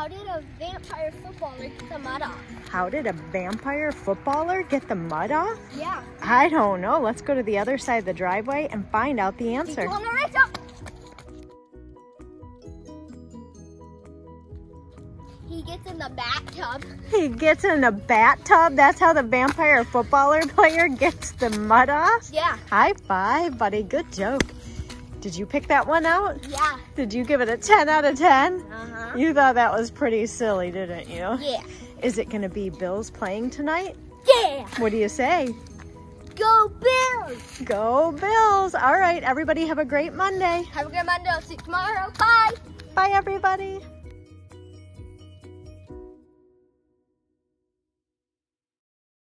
How did a vampire footballer get the mud off? How did a vampire footballer get the mud off? Yeah. I don't know. Let's go to the other side of the driveway and find out the answer. you want to race? He gets in the bathtub. He gets in the bathtub. That's how the vampire footballer player gets the mud off. Yeah. High five, buddy. Good joke. Did you pick that one out? Yeah. Did you give it a 10 out of 10? Uh-huh. You thought that was pretty silly, didn't you? Yeah. Is it going to be Bills playing tonight? Yeah. What do you say? Go Bills. Go Bills. All right, everybody have a great Monday. Have a great Monday. I'll see you tomorrow. Bye. Bye, everybody.